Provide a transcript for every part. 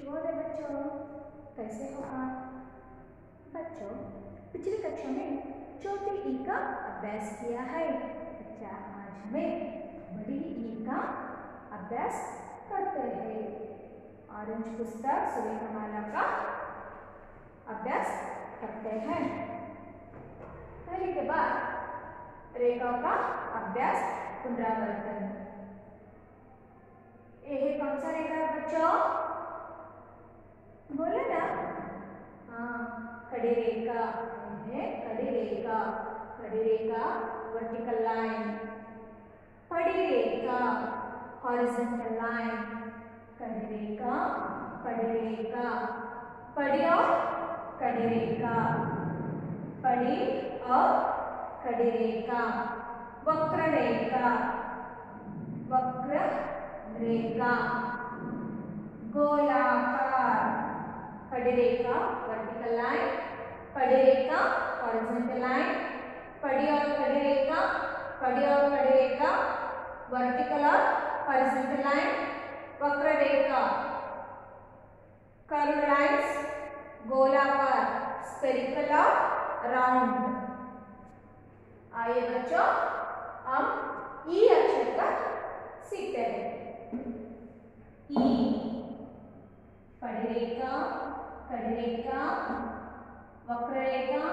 शुभोदय बच्चों। कैसे हो आप? बच्चों, पिछली कक्षा में चौथी ई का अभ्यास किया है। बच्चा आज हमें बड़ी ई का अभ्यास करते हैं। ऑरेंज पुस्तक, सुरेखमाला का अभ्यास करते हैं। पहले के बाद रेखा का अभ्यास पुनरावर्तन। ये कौन सा रेखा है बच्चों बोलो ना हाँ खड़ी रेखा खड़ी रेखा खड़ी रेखा वर्टिकल लाइन पड़ी रेखा हॉरिजॉन्टल लाइन खड़ी रेखा पड़ी रेखा पड़ी और खड़ी रेखा पड़ी और खड़ी रेखा वक्र रेखा वक्र रेखा गोलाकार खड़ी रेखा वर्टिकल लाइन पड़ी रेखा हॉरिजॉन्टल लाइन पड़ी और खड़ी रेखा पड़ी और खड़ी रेखा वर्टिकल और हॉरिजॉन्टल लाइन वक्र रेखा कर्व लाइंस गोलाकार स्फेरिकल और राउंड आइए बच्चों, हम ई अक्षर का सीखते हैं। ई पड़ी रेखा खड़ी रेखा रेखा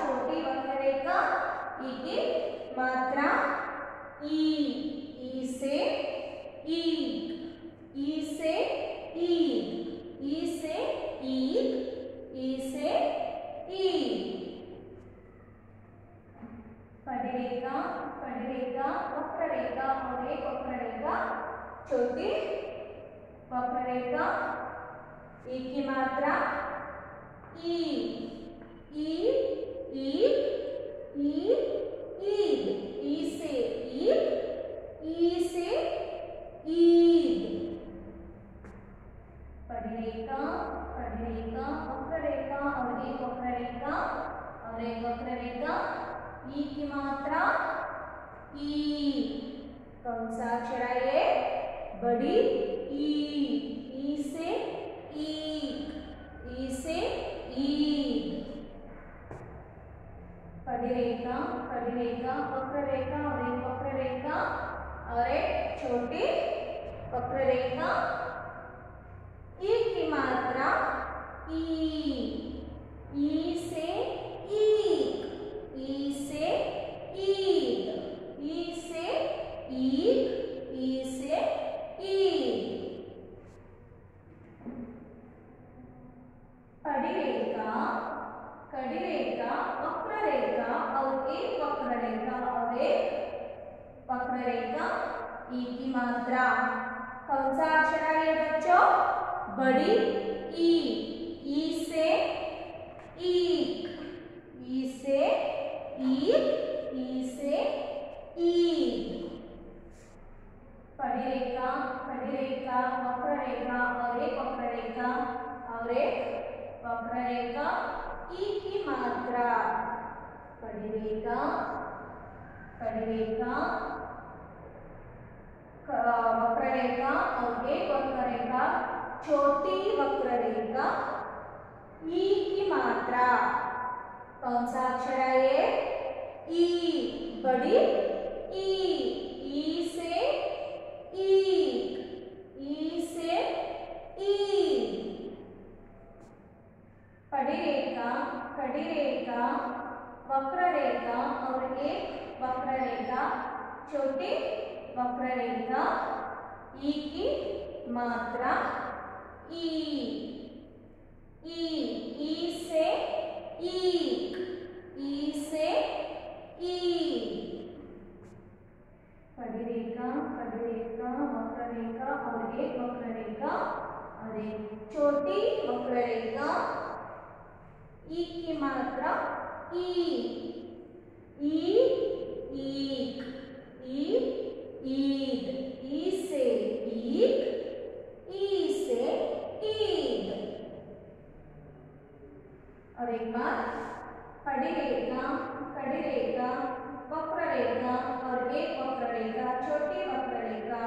छोटी वक्र रेखा ई की मात्रा ई ई से ई ई से ई ई से ई ई से ई पड़ी रेखा वक्ररेखा और एक वक्र रेखा छोटी वक्र रेखा ई की मात्रा ई ई ई ई ईद ई से ईद ई से ईद पड़ी रेखा पड़ी रेखा वक्र रेखा और एक वक्र रेखा और एक वक्र रेखा ई की मात्रा बड़ी ई ई से ईक ई से ईद पड़ी रेखा पड़ी रेखा वक्र रेखा और एक वक्र रेखा और एक छोटी वक्र रेखा ई की मात्रा ई ई से ईक ई से ईद ई से ईक ई से ईद पड़ी रेखा कड़ी रेखा वक्र रेखा और एक वक्र रेखा और रेखा ई की मात्रा। कौन सा अक्षर है ये बच्चों, बड़ी ई। ई से ईक। ई से ईक, ई से ईद पड़ी रेखा खड़ी रेखा वक्र रेखा और एक वक्र रेखा और एक वक्र रेखा ई की मात्रा। पड़ी रेखा खड़ी रेखा वक्र रेखा और एक वक्र रेखा छोटी वक्र रेखा ई की मात्रा। कौन सा अक्षर है ये? ई। बड़ी? ई। ई से ईक ई से ईद पड़ी रेखा खड़ी रेखा वक्र रेखा और एक वक्र रेखा छोटी वक्र रेखा ई की मात्रा ई ई ई से ईक ई से ईद खड़ी रेखा खड़ी रेखा वक्र रेखा और एक वक्ररेखा, और एक छोटी वक्ररेखा। ई की मात्रा ई ई ईक ई ईद ई से ईक ई से ईद और एक बार खड़ी रेखा खड़ी रेखा वक्र रेखा और एक वक्र रेखा छोटी वक्र रेखा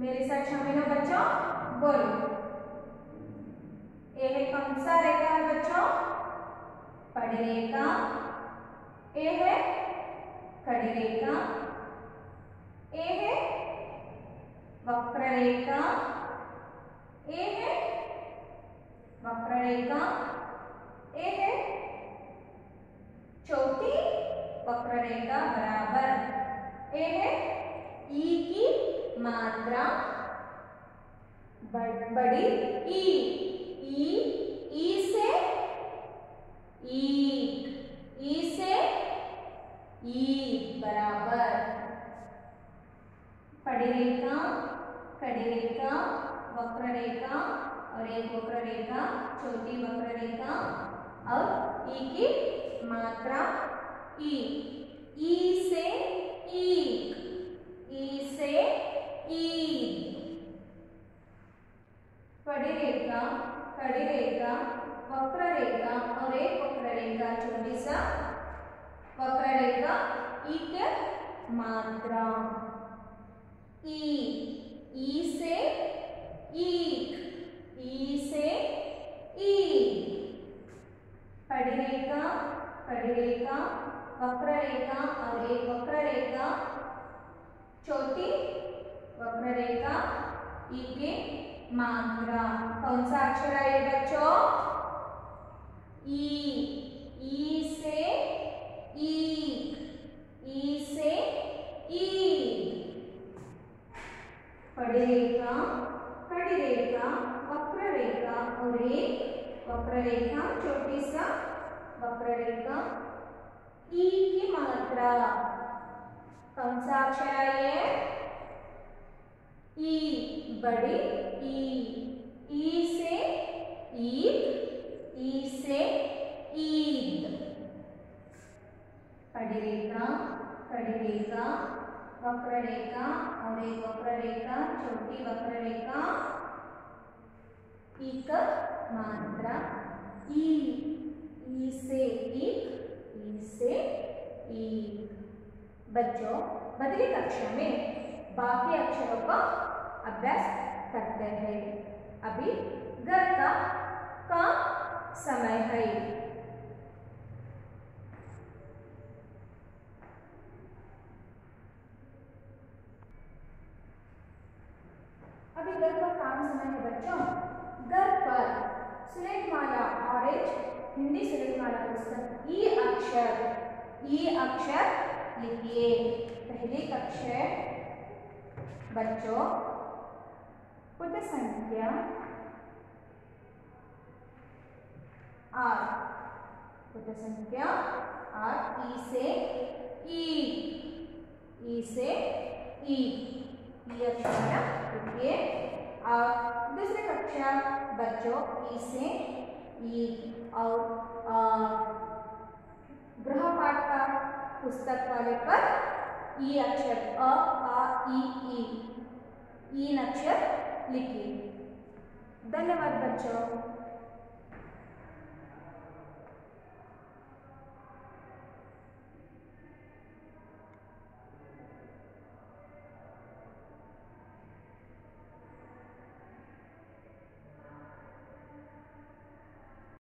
मेरे साथ शामिल हो बच्चों, बोलो। ए है कौन सा रेखा है बच्चों? पड़ी रेखा। ए है खड़ी रेखा। ए है वक्र रेखा। ए है वक्र रेखा। ए है छोटी वक्र रेखा बराबर। ए है ई की मात्रा बड़ी ई ई ई से ईट ई से ईट बराबर। पड़ी रेखा खड़ी रेखा वक्र रेखा और एक वक्र रेखा छोटी वक्र रेखा और ई की मात्रा ई ई से ई ईद पड़ी रेखा खड़ी रेखा वक्र रेखा और एक वक्र रेखा छोटी सा वक्र रेखा एक मात्रा ई ई से ईक ई से ईद पड़ी रेखा खड़ी रेखा वक्र रेखा और एक वक्र रेखा वक्र रेखा ई के मात्रा कौन सा अक्षर है बच्चों? ई. ई से ईक. ई से ईद पड़ी रेखा वक्र रेखा और एक वक्र रेखा छोटी सा वक्र रेखा ई की मात्रा. कौन सा अक्षर है ई बड़ी ई ई से ईद, ई से ईद। पड़ी रेखा खड़ी रेखा वक्र रेखा, और एक वक्र रेखा, छोटी वक्र रेखा। एक मात्रा, ई ई से एक, ई से ईद। बच्चों, बदली कक्षा में बाकी अक्षरों का अभ्यास करते हैं। अभी घर का काम समय है। अभी घर का काम समय है बच्चों। घर पर सुलेख माला ऑरेंज हिंदी पुस्तक, ई अक्षर ई अक्षर लिखिए। पहली कक्षा बच्चों पुट संख्या आर पुट संख्या आर, ई से ई ई से ई ई अक्षर लिखिए और दूसरी कक्षा, बच्चों, ई से ई, और गृहपाठ का पुस्तक वाले पर ई अक्षर अ आ ई ई। ई अक्षर लिखिए। धन्यवाद बच्चों।